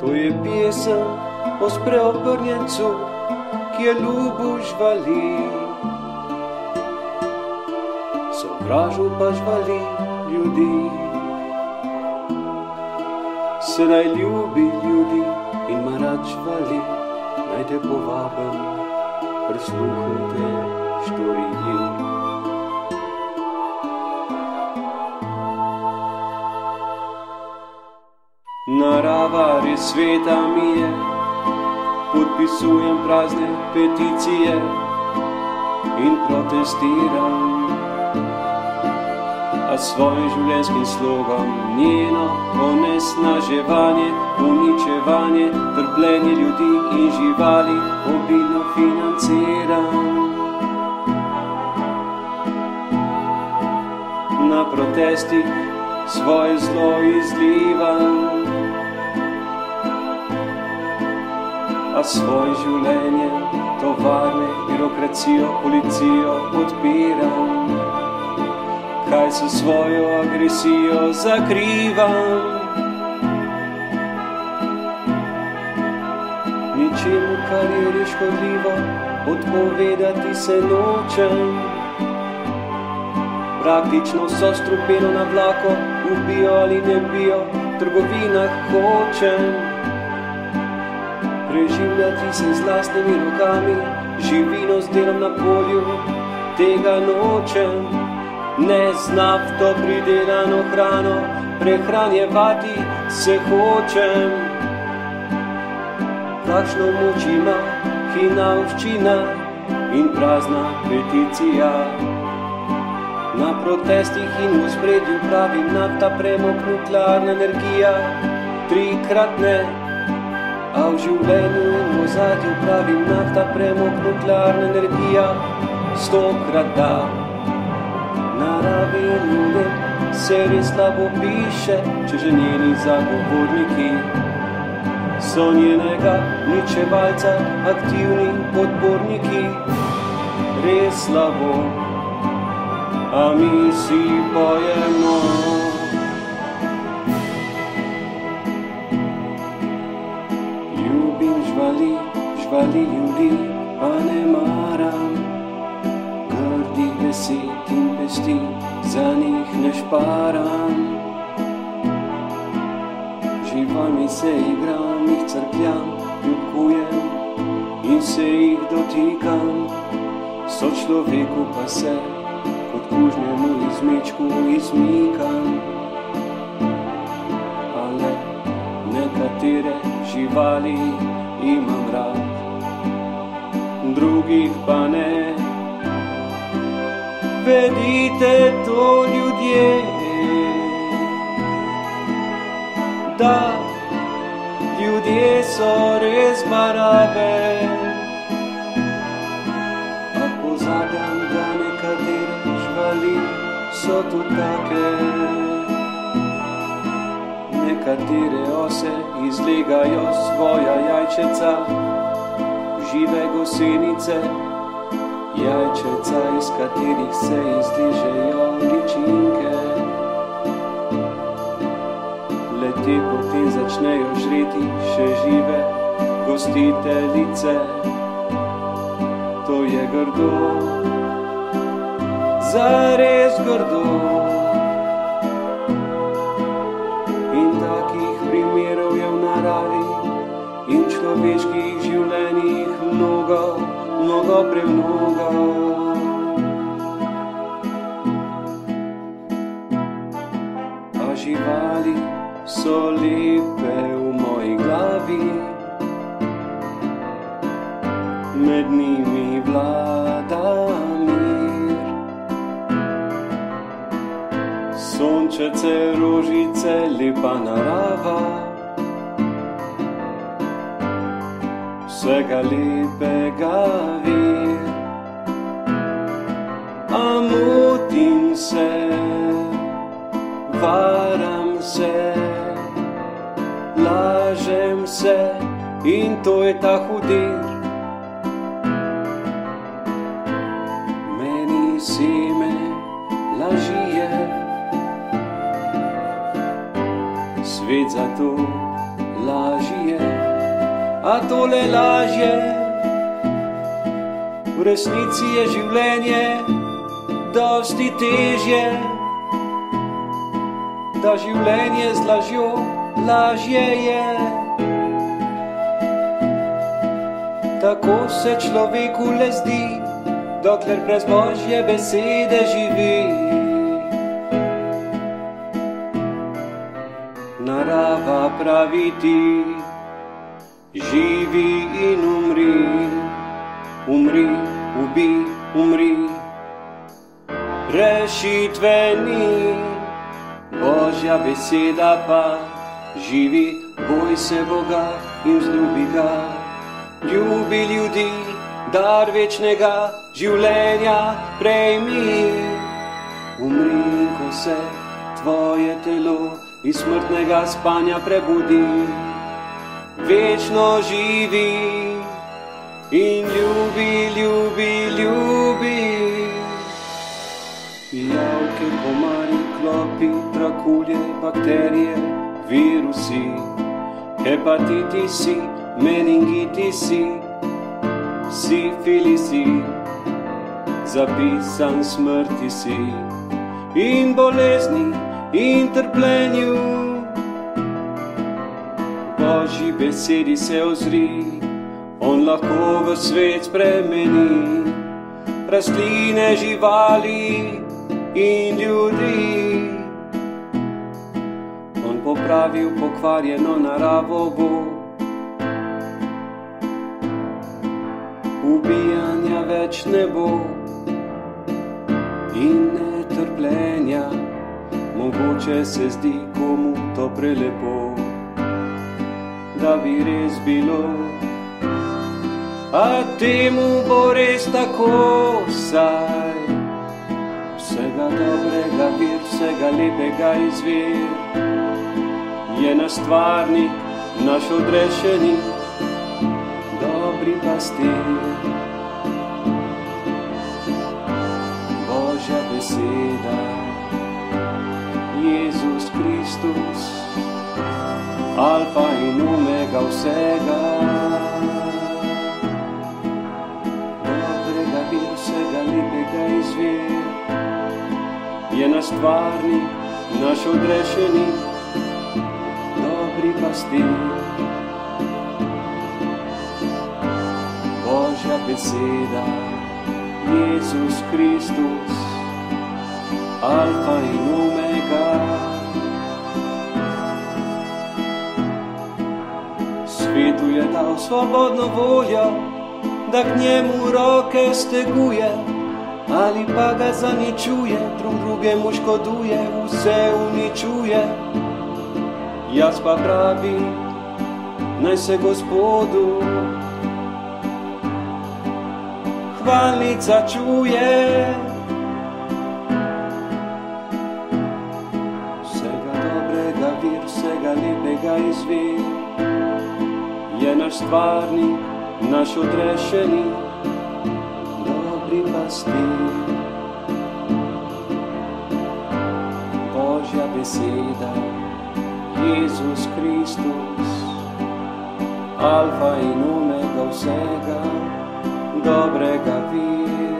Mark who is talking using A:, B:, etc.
A: To je pesem o spreobrnjencu, ki je ljubo živali. Sovražil pa živali ljudi. Se naj ljubi ljudi in ima rad živali, naj te povabim, prisluhnite štoriji. Res sveta mi je, podpisujem prazne peticije in protestiram. A svojim življenjskim slogom njeno onesnaževanje, uničevanje, trpljenje ljudi in živali obilno financiram. Na protestih svoje zlo izlivam. A svoje življenje, tovarne, birokracijo, policijo podpiram. Kaj se svojo agresijo zakrivam? Ničemu, kar je škodljivo, odpovedati se nočem. Praktično so strupeno na vlako, ubijo ali ne bijo, v trgovinah hočem preživljati se z lastnimi rokami, živino z delom na polju, tega nočem, ne z nafto pridelano hrano, prehranjevati se hočem. Kakšno moč ima hinavščina in prazna peticija. Na protestih in v spredju pravim nafta, premog, nuklearna energija, trikrat ne. A v življenju in v zadju pravim nafta, premog, nuklearna energija, stokrat da. Naravi in ljudem se res slabo piše, če že njeni zagovorniki so njenega ničevalca, aktivni podporniki. Res slabo, a mi si pojemo. Šparam. Živalmi se igram, jih crkljam, ljubkujem in se jih dotikam. So človeku pa se, kot kužnemu izmečku izmikam. Ale nekatere živali imam rad, drugih pa ne. Vedite to ljudje, da ljudje so res barabe. A pozabljam, da nekatere živali so tu take. Nekatere ose izlegajo svoja jajčeca, žive gosenice, jajčeca, iz katerih se izližejo ličinke. Lete potem začnejo žreti še žive gostiteljice. To je grdo, zares grdo. Mnogo premnogo. A živali so lepe v moji glavi, med njimi vlada mir. Sončece, rožice, lepa narava, vsega lepega vir. A motim se, varam se, lažem se in to je ta hudir. Meni seme laži je, svet zato lažje, a tole lažje. V resnici je življenje dosti težje, da življenje z lažjo lažje je. Tako se človeku le zdi, dokler brez božje besede živi. Narava pravi ti, živi in umri, umri, ubi, umri. Rešitve ni, božja beseda pa živi, boj se Boga in zljubi ga. Ljubi ljudi, dar večnega življenja prejmi. Umri, ko se tvoje telo iz smrtnega spanja prebudi. Večno živi in ljubi, ljubi, ljubi. Pijavke, komari, klopi, trakulje, bakterije, virusi, hepatitisi, meningitisi, sifilisi, zapisan smrti si in bolezni in trpljenju. Božji besedi se ozri, on lahko v svet spremeni, rastline, živali in ljudi. On popravil pokvarjeno naravo bo. Ubijanja več ne bo in ne trpljenja, mogoče se zdi komu to prelepo, da bi res bilo. A temu bo res tako, saj vsega dobrega vir, vsega lepega izvir. Je naš stvarnik, naš odrešenik, dobri pastir. Božja beseda, Jezus Kristus, Alfa in Omega vsega. Dobrega vsega lepega izvir. Je naš stvarnik, naš odrešenik, dobri pastir. Božja beseda, Jezus Kristus, Alfa in Omega. Svetu je dal svobodno voljo, da k njemu roke steguje, ali pa ga zaničuje, drug drugemu škoduje, vse uničuje. Jaz pa pravi, naj se Gospodu hvalnica čuje. Vsega dobrega vir, vsega lepega izvir, je naš stvarnik, naš odrešenik, dobri pastir. Božja beseda, Jezus Kristus, Alfa in Omega vsega dobrega vira.